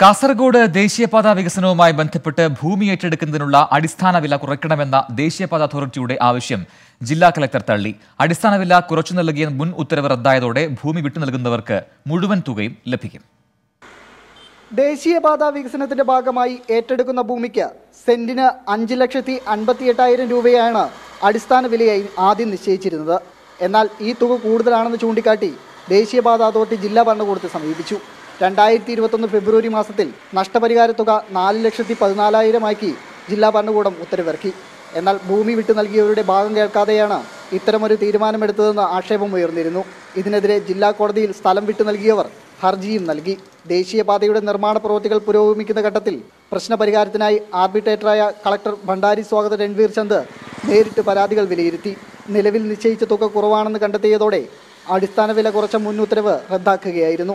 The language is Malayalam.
കാസർഗോഡ് ദേശീയപാത വികസനവുമായി ബന്ധപ്പെട്ട് ഭൂമി ഏറ്റെടുക്കുന്നതിനുള്ള അടിസ്ഥാന വില കുറയ്ക്കണമെന്ന ദേശീയപാത അതോറിറ്റിയുടെ ആവശ്യം ജില്ലാ കലക്ടർ തള്ളി. അടിസ്ഥാന വില കുറച്ചു നൽകിയ മുൻ ഉത്തരവ് റദ്ദായതോടെ ഭൂമി വിട്ടു നൽകുന്നവർക്ക് മുഴുവൻ തുകയും ലഭിക്കും. ദേശീയപാത വികസനത്തിന്റെ ഭാഗമായി ഏറ്റെടുക്കുന്ന ഭൂമിക്ക് സെന്റിന് അഞ്ച് ലക്ഷത്തി അൻപത്തി എട്ടായിരം രൂപയാണ് അടിസ്ഥാന വിലയായി ആദ്യം നിശ്ചയിച്ചിരുന്നത്. എന്നാൽ ഈ തുക കൂടുതലാണെന്ന് ചൂണ്ടിക്കാട്ടി ദേശീയപാത അതോറിറ്റി ജില്ലാ ഭരണകൂടത്തെ സമീപിച്ചു. രണ്ടായിരത്തി ഇരുപത്തൊന്ന് ഫെബ്രുവരി മാസത്തിൽ നഷ്ടപരിഹാര തുക നാല് ലക്ഷത്തി പതിനാലായിരമാക്കി ജില്ലാ ഭരണകൂടം ഉത്തരവിറക്കി. എന്നാൽ ഭൂമി വിട്ടു നൽകിയവരുടെ ഭാഗം കേൾക്കാതെയാണ് ഇത്തരമൊരു തീരുമാനമെടുത്തതെന്ന് ആക്ഷേപം ഉയർന്നിരുന്നു. ഇതിനെതിരെ ജില്ലാ കോടതിയിൽ സ്ഥലം വിട്ടു നൽകിയവർ ഹർജിയും നൽകി. ദേശീയപാതയുടെ നിർമ്മാണ പ്രവൃത്തികൾ പുരോഗമിക്കുന്ന ഘട്ടത്തിൽ പ്രശ്നപരിഹാരത്തിനായി ആർബിട്രേറ്ററായ കളക്ടർ ഭണ്ഡാരി സ്വാഗത രൺവീർ ചന്ദ് നേരിട്ട് പരാതികൾ വിലയിരുത്തി. നിലവിൽ നിശ്ചയിച്ച തുക കുറവാണെന്ന് കണ്ടെത്തിയതോടെ അടിസ്ഥാന വില കുറച്ച മുൻ ഉത്തരവ് റദ്ദാക്കുകയായിരുന്നു.